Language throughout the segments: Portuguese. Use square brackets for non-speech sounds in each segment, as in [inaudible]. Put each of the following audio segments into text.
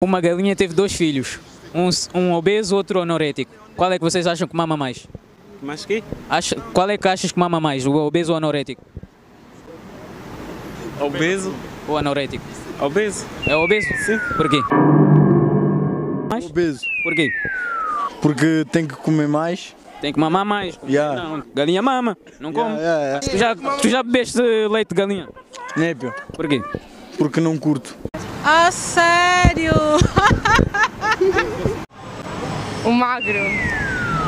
Uma galinha teve dois filhos, um, um obeso, outro anorético. Qual é que vocês acham que mama mais? Mas que? Acha, qual é que achas que mama mais, o obeso ou o anorético? Obeso? Ou anorético? Obeso? É obeso? Sim. Por quê? Mais? Obeso. Por quê? Porque tem que comer mais. Tem que mamar mais. Yeah. Não, galinha mama, não come. Yeah, yeah, Tu, já, tu já bebeste leite de galinha? Népio. Por quê? Porque não curto. Ah, sério? O magro.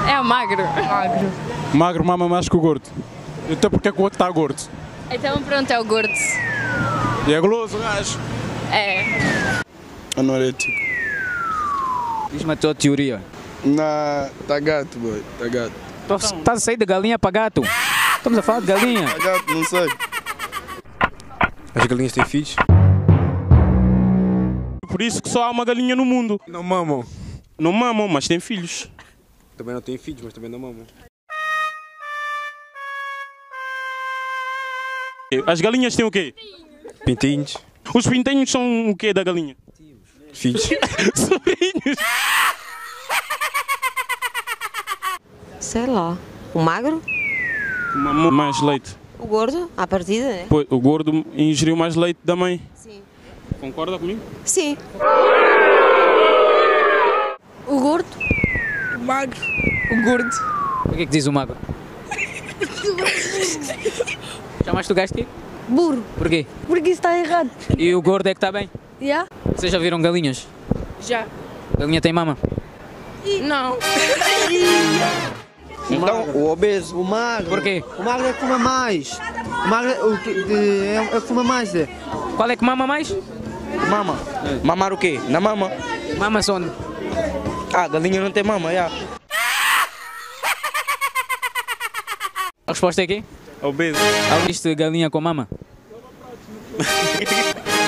É o magro. Magro. Magro mama mais que o gordo. Então porque é que o outro está gordo? Então pronto, é o gordo. E é goloso o gajo. É. Anorético. Diz-me a tua teoria. Na. Tá gato, boy. Tá gato. Estás a sair de galinha para gato? Estamos a falar de galinha. Tá gato, não sei. As galinhas têm filhos? Por isso que só há uma galinha no mundo. Não mamam. Não mamam, mas tem filhos. Também não têm filhos, mas também não mamam. As galinhas têm o quê? Pintinhos, Os pintinhos são o quê da galinha? filhos. [laughs] Sobrinhos. Sei lá. O magro? Mamou mais leite. O gordo? À partida, né? Pois, O gordo ingeriu mais leite da mãe. Sim. Concorda comigo? Sim. O gordo? O magro. O gordo. O que é que diz o magro? Chamaste o gajo de quê? Burro. Porquê? Porque isso está errado. E o gordo é que está bem? Já? Vocês já viram galinhas? Já. Galinha tem mama? Não. Então, o obeso, o magro. Porquê? O magro é que fuma mais. O magro é o de- é, é que fuma mais. É. Qual é que mama mais? Mama. Mamar o quê? Na mama. Mama só. Ah, galinha não tem mama, [laughs] já. A resposta é quê? Obeso. Alguém galinha com mama? [laughs]